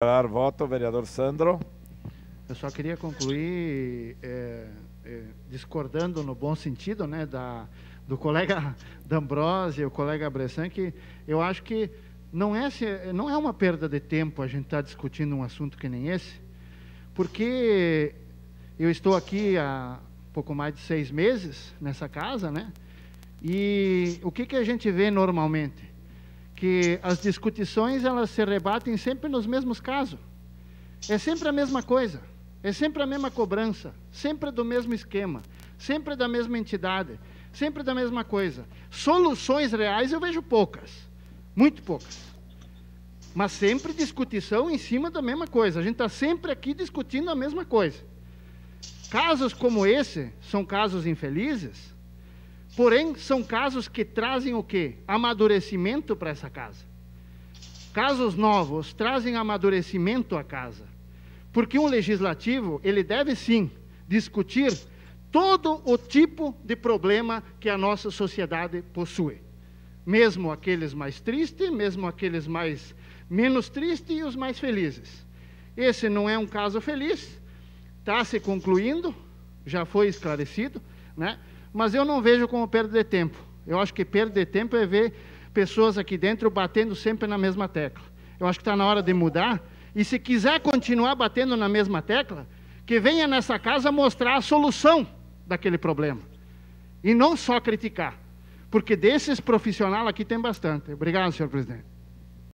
Declarar voto, vereador Sandro. Eu só queria concluir é, é, discordando no bom sentido, né, da, do colega D'Ambrosio, o colega Bressan, que eu acho que não é, não é uma perda de tempo a gente estar tá discutindo um assunto que nem esse, porque eu estou aqui há pouco mais de seis meses nessa casa, né? E o que, que a gente vê normalmente? Que as discussões elas se rebatem sempre nos mesmos casos. É sempre a mesma coisa, é sempre a mesma cobrança, sempre do mesmo esquema, sempre da mesma entidade, sempre da mesma coisa. Soluções reais eu vejo poucas, muito poucas. Mas sempre discussão em cima da mesma coisa. A gente está sempre aqui discutindo a mesma coisa. Casos como esse são casos infelizes, porém são casos que trazem o quê? Amadurecimento para essa casa. Casos novos trazem amadurecimento à casa. Porque um legislativo, ele deve sim discutir todo o tipo de problema que a nossa sociedade possui. Mesmo aqueles mais tristes, mesmo aqueles mais menos tristes e os mais felizes. Esse não é um caso feliz, está se concluindo, já foi esclarecido, né? Mas eu não vejo como perda de tempo. Eu acho que perda de tempo é ver pessoas aqui dentro batendo sempre na mesma tecla. Eu acho que está na hora de mudar. E se quiser continuar batendo na mesma tecla, que venha nessa casa mostrar a solução daquele problema. E não só criticar. Porque desses profissionais aqui tem bastante. Obrigado, senhor presidente.